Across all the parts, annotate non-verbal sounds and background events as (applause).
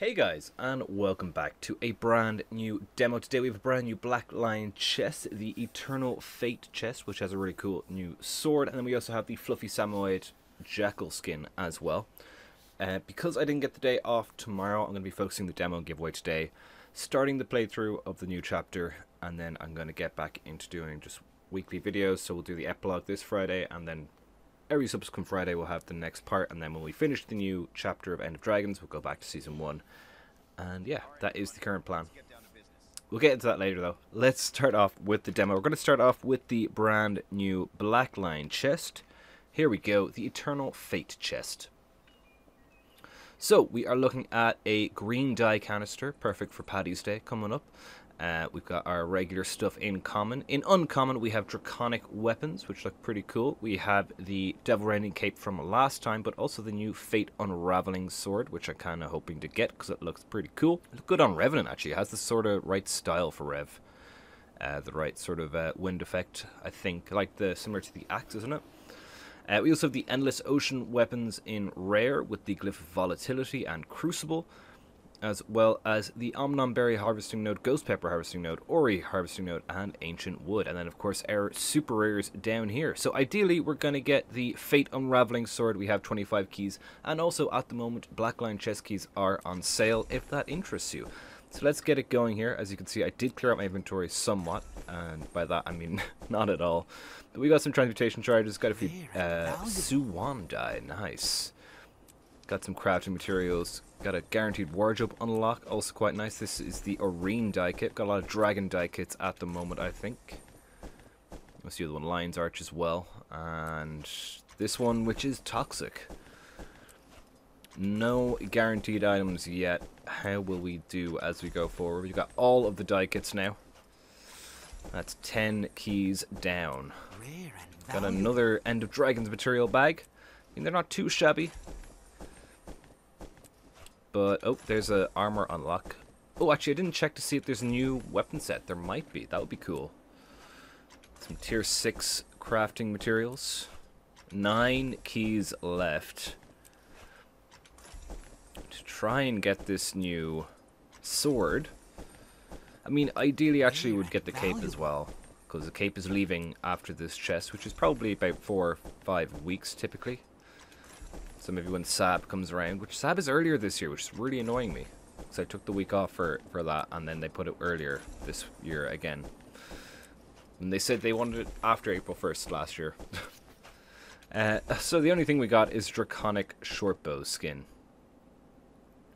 Hey guys, and welcome back to a brand new demo. Today we have a brand new Black Lion chest, the Eternal Fate chest, which has a really cool new sword, and then we also have the Fluffy Samoyed Jackal skin as well. Uh, because I didn't get the day off tomorrow, I'm going to be focusing the demo giveaway today, starting the playthrough of the new chapter, and then I'm going to get back into doing just weekly videos. So we'll do the epilogue this Friday, and then every subsequent Friday we'll have the next part, and then when we finish the new chapter of End of Dragons, we'll go back to season one. And yeah, that is the current plan. We'll get into that later though. Let's start off with the demo. We're going to start off with the brand new Black Lion chest. Here we go, the Eternal Fate chest. So, we are looking at a green dye canister, perfect for Paddy's Day coming up. Uh, we've got our regular stuff in common. In uncommon, we have draconic weapons, which look pretty cool. We have the Devil Rending Cape from last time, but also the new Fate Unraveling Sword, which I'm kind of hoping to get because it looks pretty cool. Looks good on Revenant, actually. It has the sort of right style for Rev. Uh, the right sort of uh, wind effect, I think. Like the similar to the axe, isn't it? Uh, we also have the Endless Ocean weapons in Rare with the Glyph of Volatility and Crucible as well as the Omnom Berry Harvesting Node, Ghost Pepper Harvesting Node, Ori Harvesting Node, and Ancient Wood. And then, of course, our super rares down here. So ideally, we're going to get the Fate Unraveling Sword. We have 25 keys. And also, at the moment, Black Lion chess keys are on sale if that interests you. So let's get it going here. As you can see, I did clear out my inventory somewhat. And by that, I mean (laughs) not at all. But we got some transmutation charges. Got a few uh, dye. Nice. Got some crafting materials. Got a guaranteed wardrobe unlock. Also quite nice. This is the Oreen dye kit. Got a lot of dragon dye kits at the moment, I think. Let's see the one Lion's Arch as well. And this one, which is Toxic. No guaranteed items yet. How will we do as we go forward? We've got all of the dye kits now. That's 10 keys down. Got another End of Dragons material bag. I mean, they're not too shabby. But, oh, there's a armor unlock. Oh, actually, I didn't check to see if there's a new weapon set. There might be. That would be cool. Some tier 6 crafting materials. Nine keys left. To try and get this new sword. I mean, ideally, actually, would get the cape as well. Because the cape is leaving after this chest, which is probably about four or five weeks, typically. So maybe when Sab comes around, which Sab is earlier this year, which is really annoying me. Because I took the week off for, for that, and then they put it earlier this year again. And they said they wanted it after April 1st last year. (laughs) uh, so the only thing we got is Draconic Shortbow skin.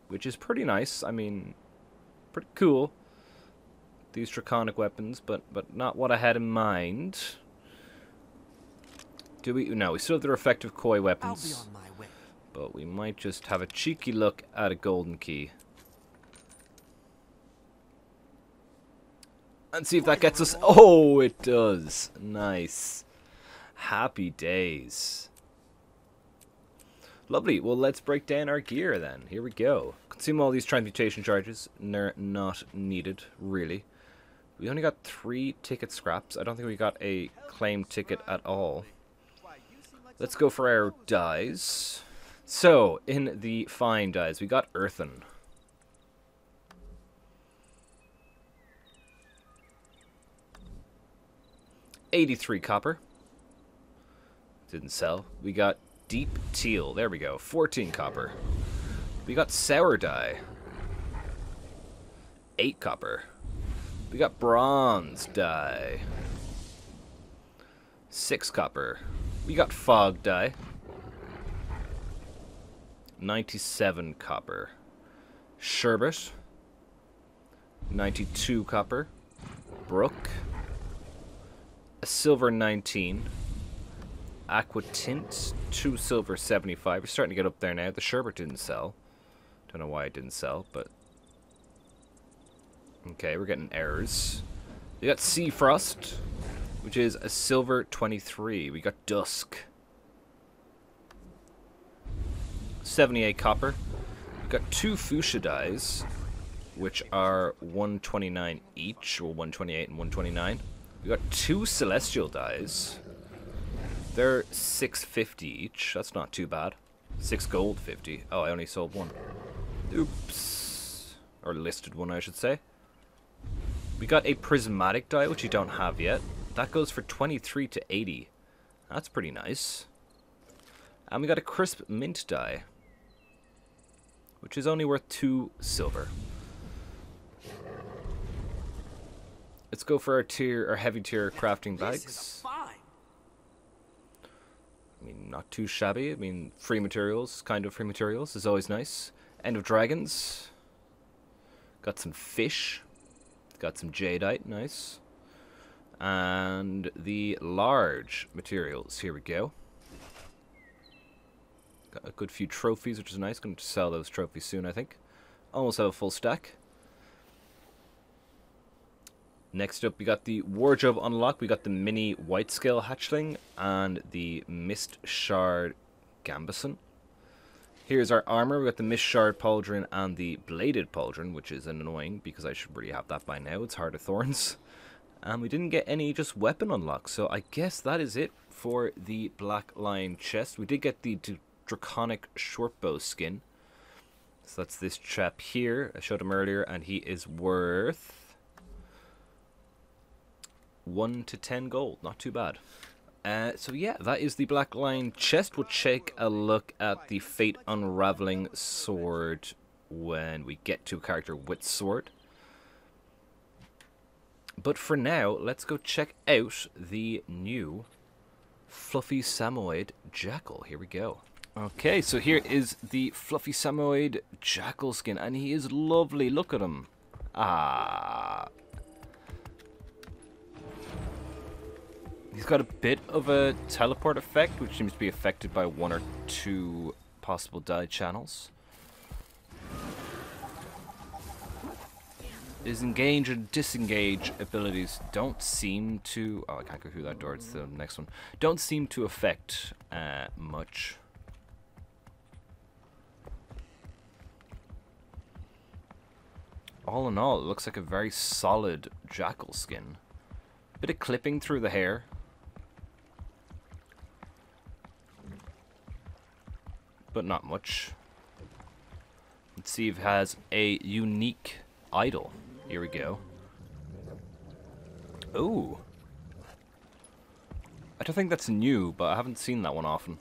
Which is pretty nice. I mean, pretty cool. These Draconic weapons, but, but not what I had in mind. Do we? No, we still have the effective koi weapons. But we might just have a cheeky look at a golden key. And see if that gets us... Oh, it does. Nice. Happy days. Lovely. Well, let's break down our gear then. Here we go. Consume all these transmutation charges. They're not needed, really. We only got three ticket scraps. I don't think we got a claim ticket at all. Let's go for our dyes. So, in the fine dyes, we got Earthen. Eighty-three copper. Didn't sell. We got Deep Teal. There we go. Fourteen copper. We got Sour Dye. Eight copper. We got Bronze Dye. Six copper. We got Fog Dye. 97 copper. Sherbet, 92 copper. Brook, a silver 19. Aqua Tint, 2 silver 75. We're starting to get up there now. The Sherbet didn't sell. Don't know why it didn't sell, but... Okay, we're getting errors. We got Sea Frost, which is a silver 23. We got Dusk. 78 copper. We've got two fuchsia dyes, which are 129 each, or 128 and 129. We got two celestial dyes. They're 650 each. That's not too bad. Six gold 50. Oh, I only sold one. Oops. or listed one, I should say. We got a prismatic dye, which you don't have yet. That goes for 23 to 80. That's pretty nice. And we got a crisp mint dye, which is only worth 2 silver. Let's go for our tier, our heavy tier crafting bags. I mean, not too shabby. I mean, free materials, kind of free materials, is always nice. End of Dragons. Got some fish. Got some jadeite, nice. And the large materials, here we go. Got a good few trophies, which is nice. Going to sell those trophies soon, I think. Almost have a full stack. Next up, we got the wardrobe unlock. We got the mini white scale hatchling and the mist shard gambeson. Here's our armor. We got the mist shard pauldron and the bladed pauldron, which is annoying because I should really have that by now. It's heart of thorns. And we didn't get any just weapon unlock, so I guess that is it for the Black Lion chest. We did get the Draconic Shortbow skin. So that's this chap here. I showed him earlier, and he is worth 1 to 10 gold. Not too bad. Uh, so yeah, that is the Black Lion chest. We'll take a look at the Fate Unraveling sword when we get to character with sword. But for now, let's go check out the new Fluffy Samoyed Jackal. Here we go. Okay, so here is the Fluffy Samoyed Jackal skin, and he is lovely. Look at him. Ah, He's got a bit of a teleport effect, which seems to be affected by one or two possible dye channels. His engage and disengage abilities don't seem to... Oh, I can't go through that door. It's the next one. Don't seem to affect uh, much. All in all, it looks like a very solid jackal skin. Bit of clipping through the hair. but not much. Let's see if it has a unique idle. Here we go. Oh. I don't think that's new, but I haven't seen that one often.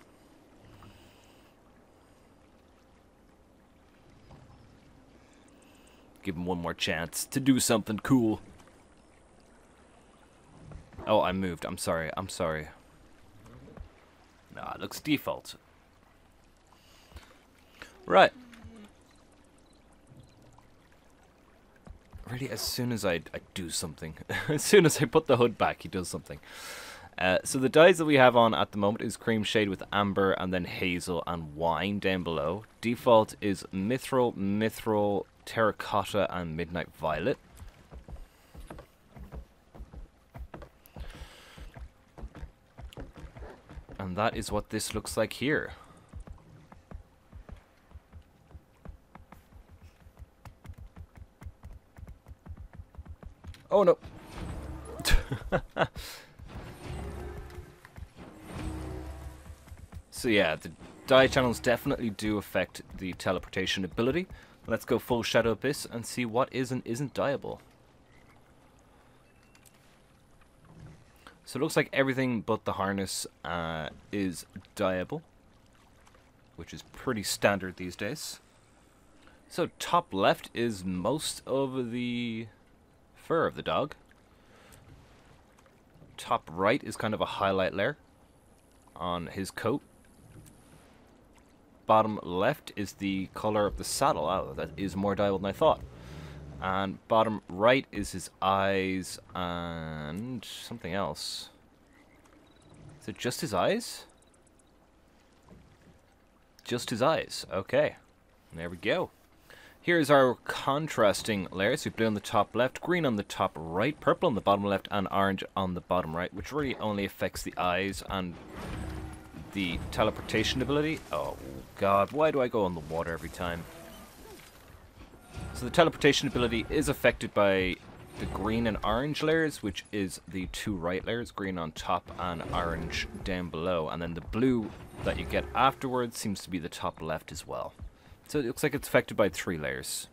Give him one more chance to do something cool. Oh, I moved. I'm sorry. I'm sorry. Nah, it looks default. Right. Really, as soon as I, I do something, (laughs) as soon as I put the hood back, he does something. Uh, so the dyes that we have on at the moment is cream shade with amber and then hazel and wine down below. Default is mithril, mithril, terracotta and midnight violet. And that is what this looks like here. Oh no. (laughs) so yeah, the dye channels definitely do affect the teleportation ability. Let's go full Shadow Abyss and see what is and isn't dyeable. So it looks like everything but the harness uh, is dyeable, which is pretty standard these days. So top left is most of the fur of the dog. Top right is kind of a highlight layer on his coat. Bottom left is the color of the saddle. Oh, that is more dyeable than I thought. And bottom right is his eyes and something else. Is it just his eyes? Just his eyes. Okay. There we go. Here's our contrasting layers. We have blue on the top left, green on the top right, purple on the bottom left, and orange on the bottom right, which really only affects the eyes and the teleportation ability. Oh god, why do I go on the water every time? So the teleportation ability is affected by the green and orange layers, which is the two right layers, green on top and orange down below. And then the blue that you get afterwards seems to be the top left as well. So it looks like it's affected by three layers.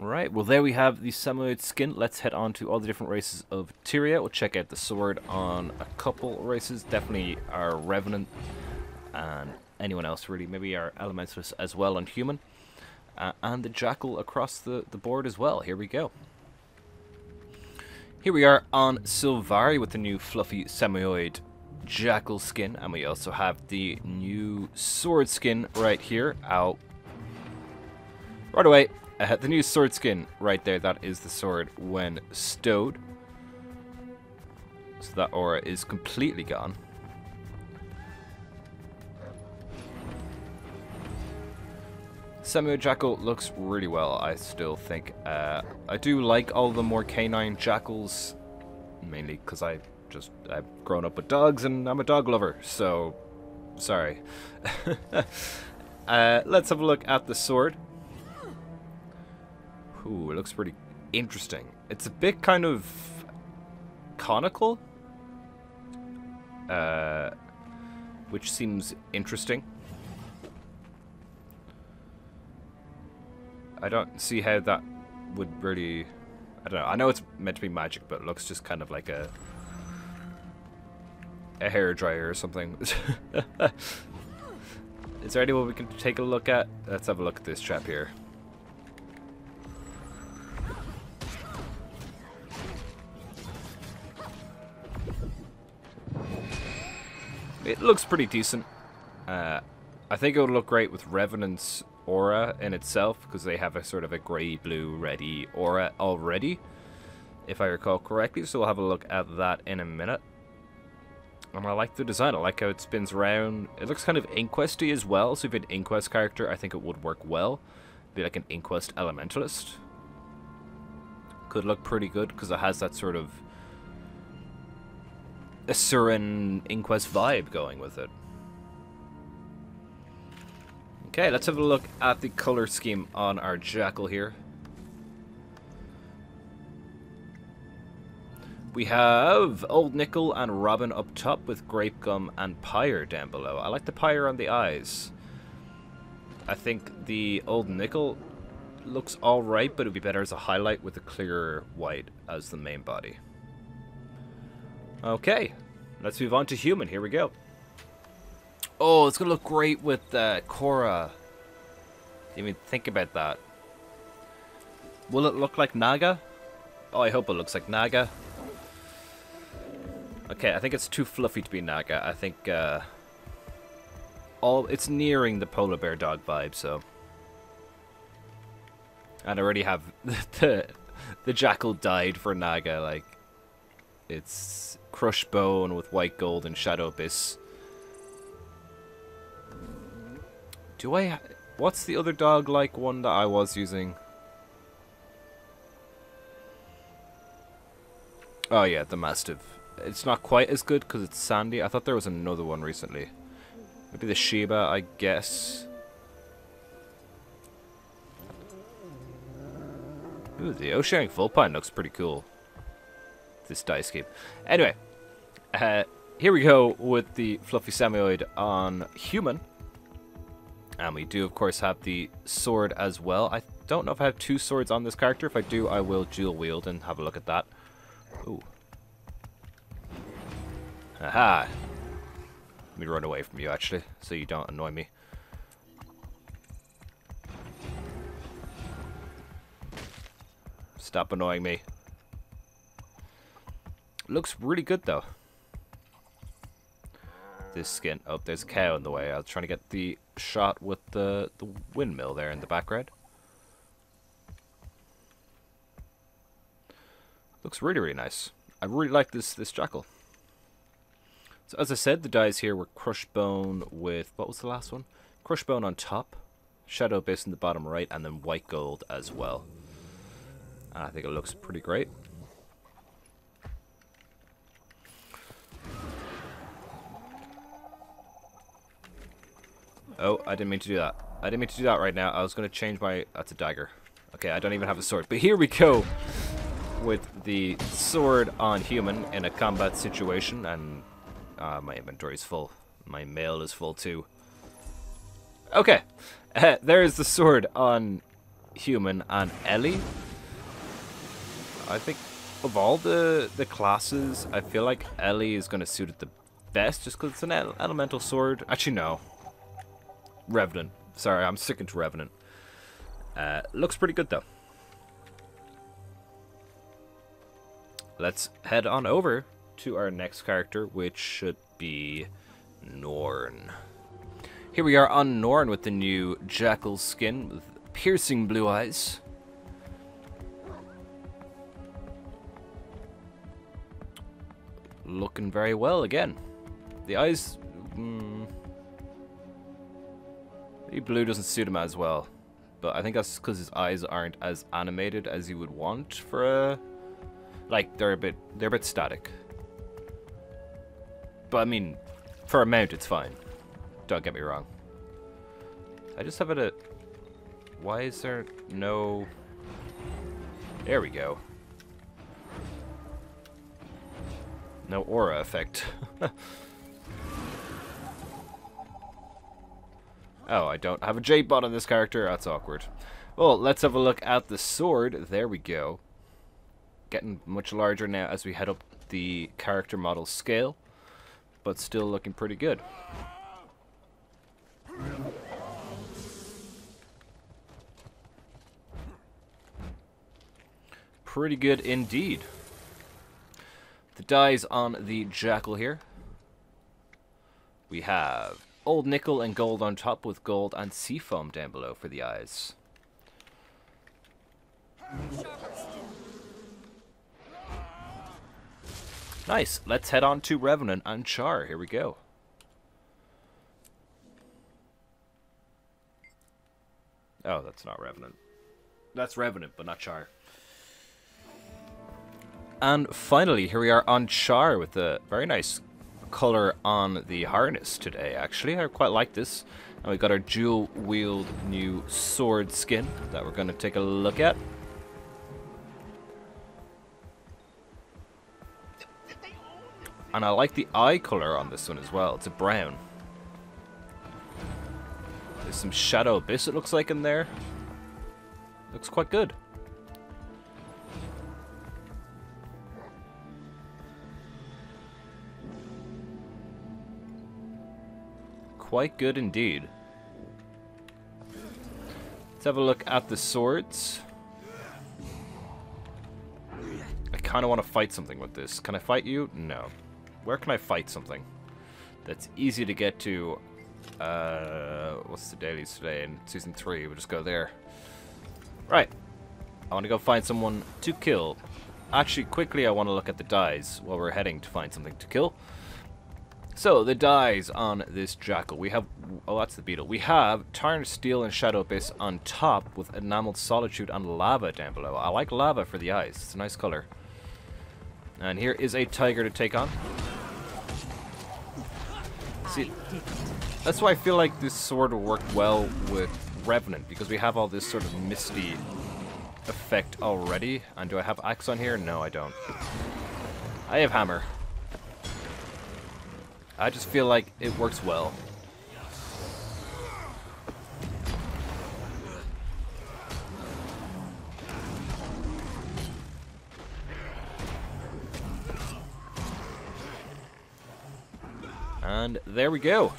Alright, well there we have the Samoyed skin. Let's head on to all the different races of Tyria. We'll check out the sword on a couple races. Definitely our Revenant and anyone else really. Maybe our Elementalist as well on human. Uh, and the Jackal across the, the board as well. Here we go. Here we are on Sylvari with the new fluffy Samoyed Jackal skin. And we also have the new sword skin right here. Out. Right away. Uh, the new sword skin right there, that is the sword when stowed. So that aura is completely gone. Samoyed Jackal looks really well, I still think. Uh, I do like all the more canine jackals, mainly because I just, I've grown up with dogs and I'm a dog lover, so sorry. (laughs) uh, let's have a look at the sword. Ooh, it looks pretty interesting. It's a bit kind of conical, uh, which seems interesting. I don't see how that would really... I don't know. I know it's meant to be magic, but it looks just kind of like a a hair dryer or something. (laughs) Is there anyone we can take a look at? Let's have a look at this chap here. It looks pretty decent. Uh, I think it would look great with Revenant's aura in itself, because they have a sort of a grey, blue, ready aura already, if I recall correctly, so we'll have a look at that in a minute. And I like the design, I like how it spins around. It looks kind of Inquesty as well, so if you had an Inquest character, I think it would work well. Be like an Inquest Elementalist. Could look pretty good, because it has that sort of Asuran Inquest vibe going with it. Okay, let's have a look at the color scheme on our Jackal here. We have Old Nickel and Robin up top with Grape Gum and Pyre down below. I like the Pyre on the eyes. I think the Old Nickel looks alright, but it would be better as a highlight with a clearer white as the main body. Okay, let's move on to human. Here we go. Oh, it's gonna look great with uh. Didn't even think about that. Will it look like Naga? Oh, I hope it looks like Naga. Okay, I think it's too fluffy to be Naga. I think uh, all it's nearing the polar bear dog vibe, so. And I already have (laughs) the the jackal dyed for Naga. Like, it's crushed bone with white gold and shadow abyss. Do I... What's the other dog like one that I was using? Oh yeah, the Mastiff. It's not quite as good because it's sandy. I thought there was another one recently. Maybe the Shiba, I guess. Ooh, the Oceanic Vulpine looks pretty cool. This dice game. Anyway, uh, here we go with the Fluffy Samoyed on Human. And we do, of course, have the sword as well. I don't know if I have two swords on this character. If I do, I will dual wield and have a look at that. Ooh. Aha! Let me run away from you, actually, so you don't annoy me. Stop annoying me. Looks really good, though this skin. Oh, there's a cow in the way. I was trying to get the shot with the, the windmill there in the background. Looks really, really nice. I really like this, this jackal. So as I said, the dyes here were crushed bone with, what was the last one? Crushed bone on top, shadow abyss in the bottom right, and then white gold as well. And I think it looks pretty great. Oh, I didn't mean to do that. I didn't mean to do that right now. I was going to change my... That's a dagger. Okay, I don't even have a sword. But here we go with the sword on human in a combat situation. And uh, my inventory is full. My mail is full too. Okay. (laughs) Uh, there is the sword on human, and Ele. I think of all the the classes, I feel like Ele is going to suit it the best just because it's an ele elemental sword. Actually, no. Revenant. Sorry, I'm sticking to Revenant. Uh, looks pretty good though. Let's head on over to our next character, which should be Norn. Here we are on Norn with the new Jackal skin with piercing blue eyes. Looking very well again. The eyes... Mm, the blue doesn't suit him as well. But I think that's because his eyes aren't as animated as you would want for a... Like, they're a bit, they're a bit static. But I mean, for a mount, it's fine. Don't get me wrong. I just have at... Why is there no... There we go. No aura effect. (laughs) oh, I don't have a J-bot on this character. That's awkward. Well, let's have a look at the sword. There we go. Getting much larger now as we head up the character model scale. But still looking pretty good. Pretty good indeed. The dyes on the Jackal here. We have old nickel and gold on top with gold and seafoam down below for the eyes. Nice. Let's head on to Revenant and Charr. Here we go. Oh, that's not Revenant. That's Revenant, but not Charr. And finally, here we are on Charr with a very nice color on the harness today, actually. I quite like this. And we've got our dual wield new sword skin that we're going to take a look at. And I like the eye color on this one as well. It's a brown. There's some Shadow Abyss it looks like in there. Looks quite good. Quite good indeed. Let's have a look at the swords. I kind of want to fight something with this. Can I fight you? No. Where can I fight something? That's easy to get to. Uh, what's the dailies today in Season 3? We'll just go there. Right. I want to go find someone to kill. Actually, quickly I want to look at the dyes while we're heading to find something to kill. So, the dyes on this Jackal. We have... Oh, that's the Beetle. We have Tarnished Steel and Shadow Abyss on top with Enameled Solitude and Lava down below. I like Lava for the eyes. It's a nice color. And here is a Tiger to take on. See, that's why I feel like this sword will work well with Revenant, because we have all this sort of misty effect already. And do I have Axe on here? No, I don't. I have Hammer. I just feel like it works well. And there we go.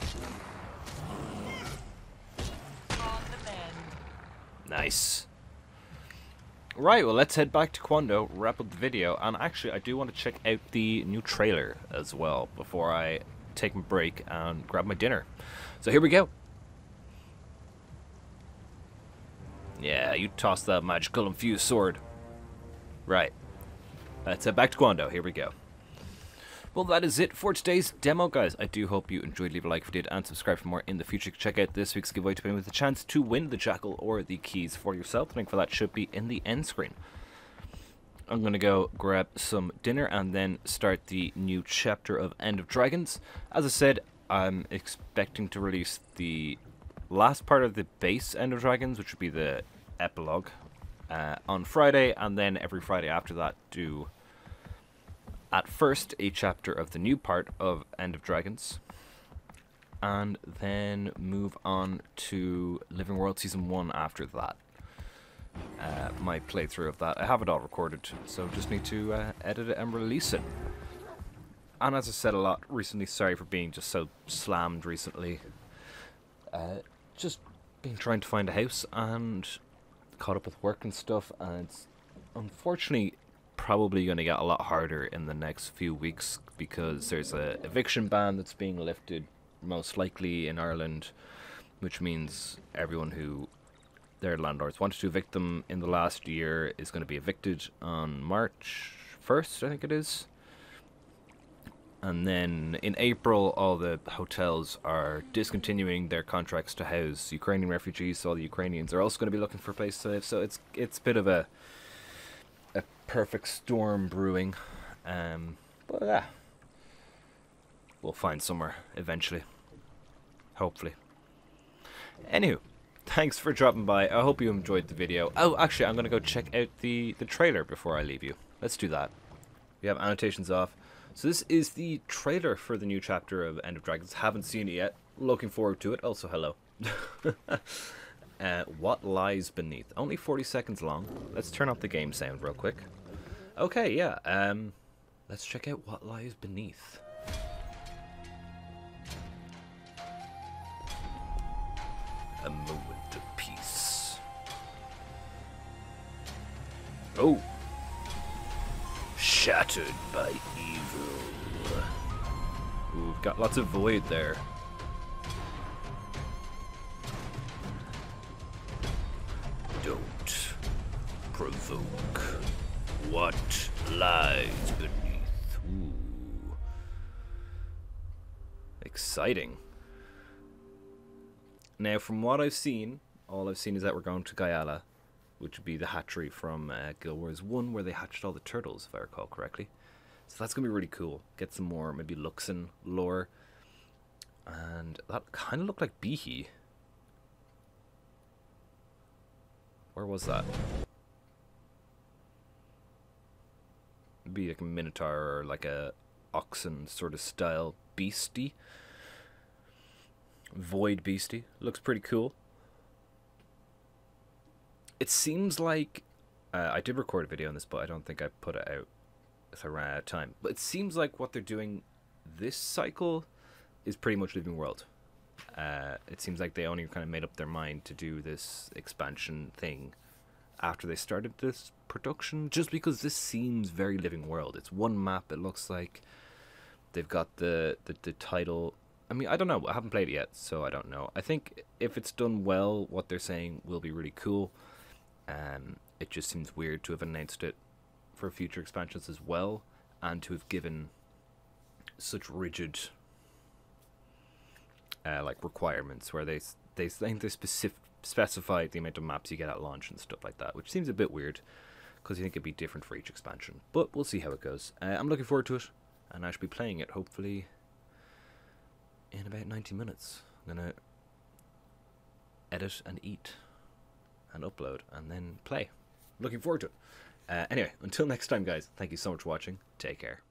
Nice. Right, well, let's head back to Quando, wrap up the video, and actually, I do want to check out the new trailer as well before I take my break and grab my dinner. So here we go. Yeah, you toss that magical infused sword. Right. Let's head back to Quando. Here we go. Well, that is it for today's demo, guys. I do hope you enjoyed. Leave a like if you did, and subscribe for more in the future. Check out this week's giveaway to win with a chance to win the Jackal or the keys for yourself. The link for that should be in the end screen. I'm to go grab some dinner and then start the new chapter of End of Dragons. As I said, I'm expecting to release the last part of the base End of Dragons, which would be the epilogue, uh, on Friday, and then every Friday after that do at first a chapter of the new part of End of Dragons, and then move on to Living World Season 1 after that. Uh, my playthrough of that. I have it all recorded, so just need to uh, edit it and release it. And as I said a lot recently, sorry for being just so slammed recently. Uh, just been trying to find a house and caught up with work and stuff, and it's unfortunately probably going to get a lot harder in the next few weeks because there's a eviction ban that's being lifted most likely in Ireland, which means everyone who their landlords wanted to evict them in the last year is going to be evicted on March 1st, I think it is. And then in April, all the hotels are discontinuing their contracts to house Ukrainian refugees. So all the Ukrainians are also going to be looking for a place to live. So it's it's a bit of a a perfect storm brewing. Um, but yeah, we'll find somewhere eventually. Hopefully. Anywho, thanks for dropping by. I hope you enjoyed the video. Oh, actually, I'm going to go check out the, the trailer before I leave you. Let's do that. We have annotations off. So this is the trailer for the new chapter of End of Dragons. Haven't seen it yet. Looking forward to it. Also, hello. (laughs) uh, what lies beneath? Only 40 seconds long. Let's turn up the game sound real quick. Okay, yeah. Um, let's check out what lies beneath. A moment Oh. Shattered by evil. We've got lots of void there. Don't provoke what lies beneath. Ooh. Exciting. Now, from what I've seen, all I've seen is that we're going to Gyala, which would be the hatchery from uh, Guild Wars 1, where they hatched all the turtles, if I recall correctly. So that's going to be really cool. Get some more, maybe Luxon lore. And that kind of looked like Behe. Where was that? Be like a Minotaur or like a oxen sort of style beastie. Void Beastie. Looks pretty cool. It seems like uh, I did record a video on this, but I don't think I put it out if I ran out of time. But it seems like what they're doing this cycle is pretty much Living World. Uh, it seems like they only kind of made up their mind to do this expansion thing after they started this production, just because this seems very Living World. It's one map. It looks like they've got the the, the title I mean, I don't know. I haven't played it yet, so I don't know. I think if it's done well, what they're saying will be really cool. Um, it just seems weird to have announced it for future expansions as well, and to have given such rigid, uh, like requirements where they they think they specific specified the amount of maps you get at launch and stuff like that, which seems a bit weird because you think it'd be different for each expansion. But we'll see how it goes. Uh, I'm looking forward to it, and I should be playing it hopefully in about 90 minutes. I'm to edit and eat and upload and then play. Looking forward to it. Uh, anyway, until next time, guys, thank you so much for watching. Take care.